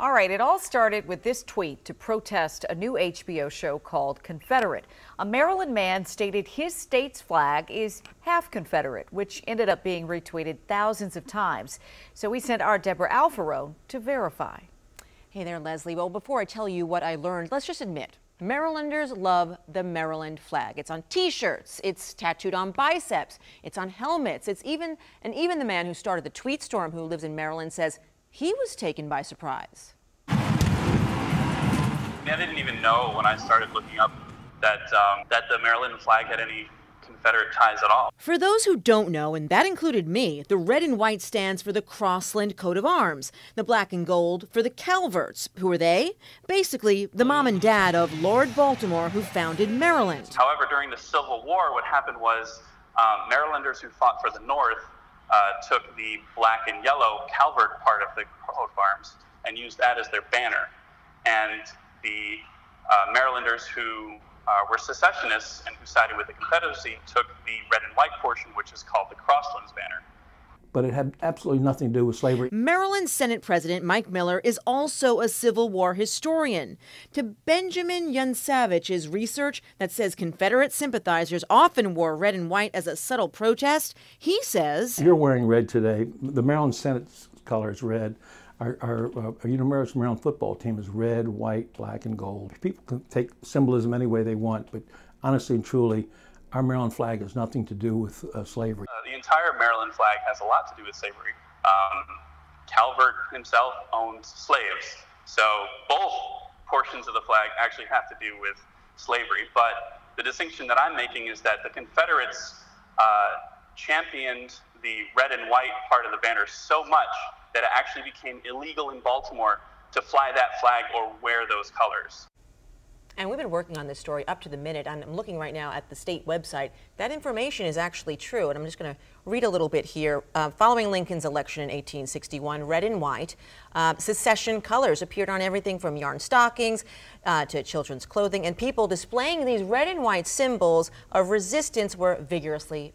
All right, it all started with this tweet to protest a new HBO show called Confederate. A Maryland man stated his state's flag is half Confederate, which ended up being retweeted thousands of times. So we sent our Deborah Alfaro to verify. Hey there, Leslie. Well, before I tell you what I learned, let's just admit Marylanders love the Maryland flag. It's on T-shirts, it's tattooed on biceps, it's on helmets, it's even and even the man who started the tweet storm who lives in Maryland says he was taken by surprise. I didn't even know when I started looking up that um, that the Maryland flag had any Confederate ties at all. For those who don't know, and that included me, the red and white stands for the Crossland coat of arms, the black and gold for the Calverts. Who are they? Basically, the mom and dad of Lord Baltimore who founded Maryland. However, during the Civil War, what happened was um, Marylanders who fought for the North uh, took the black and yellow Calvert part of the coat of arms and used that as their banner. And the uh, Marylanders who uh, were secessionists and who sided with the Confederacy took the red and white portion, which is called the Crosslands banner but it had absolutely nothing to do with slavery. Maryland Senate President Mike Miller is also a Civil War historian. To Benjamin Jancewicz's research that says Confederate sympathizers often wore red and white as a subtle protest, he says You're wearing red today. The Maryland Senate's color is red. Our, our, uh, our University of Maryland football team is red, white, black, and gold. People can take symbolism any way they want, but honestly and truly, our Maryland flag has nothing to do with uh, slavery. The entire Maryland flag has a lot to do with slavery. Um, Calvert himself owned slaves, so both portions of the flag actually have to do with slavery. But the distinction that I'm making is that the Confederates uh, championed the red and white part of the banner so much that it actually became illegal in Baltimore to fly that flag or wear those colors. And we've been working on this story up to the minute. And I'm looking right now at the state website. That information is actually true. And I'm just going to read a little bit here. Uh, following Lincoln's election in 1861, red and white uh, secession colors appeared on everything from yarn stockings uh, to children's clothing. And people displaying these red and white symbols of resistance were vigorously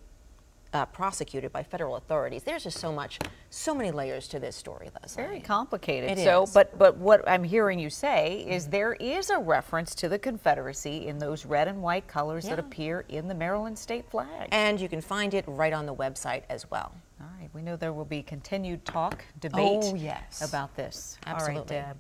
uh, prosecuted by federal authorities. There's just so much, so many layers to this story, Leslie. Very complicated. It so, is. but but what I'm hearing you say is there is a reference to the Confederacy in those red and white colors Yeah. that appear in the Maryland state flag. And you can find it right on the website as well. All right, we know there will be continued talk, debate Oh, yes. about this. Absolutely. All right, Deb.